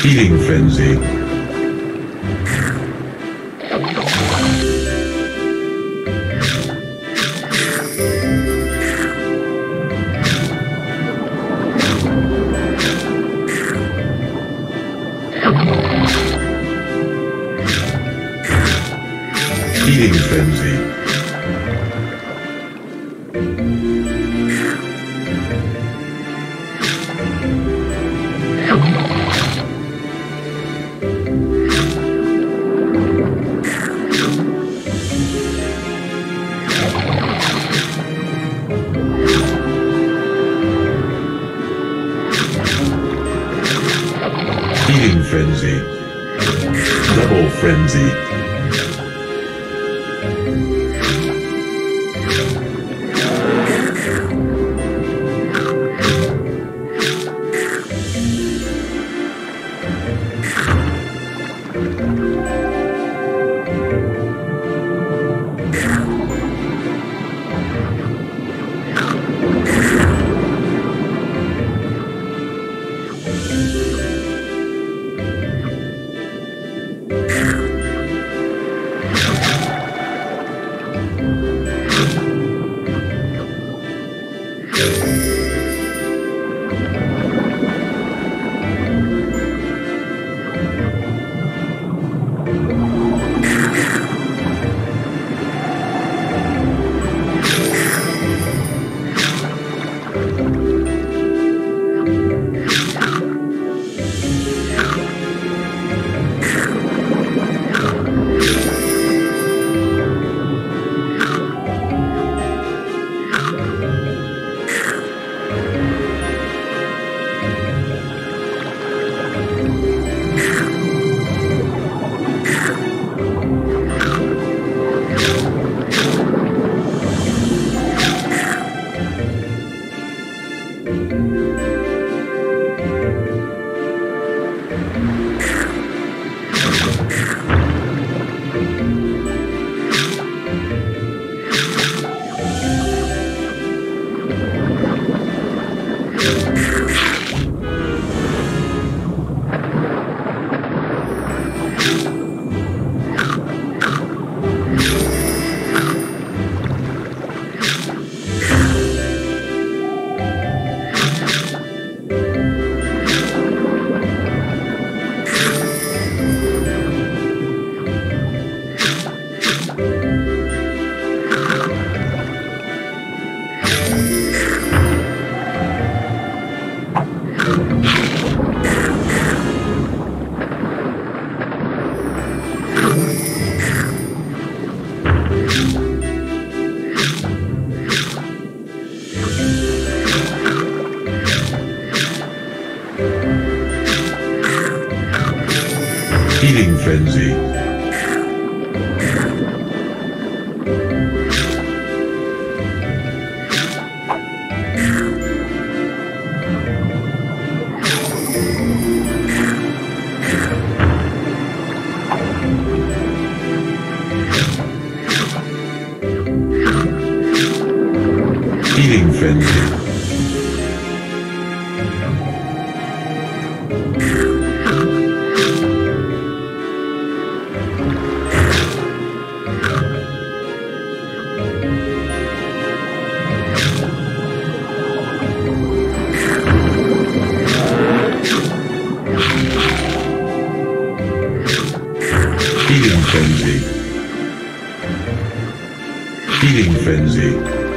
Feeding frenzy. Feeding frenzy. Frenzy. Double frenzy. you Feeding frenzy. Feeding frenzy. Frenzy. Feeding frenzy.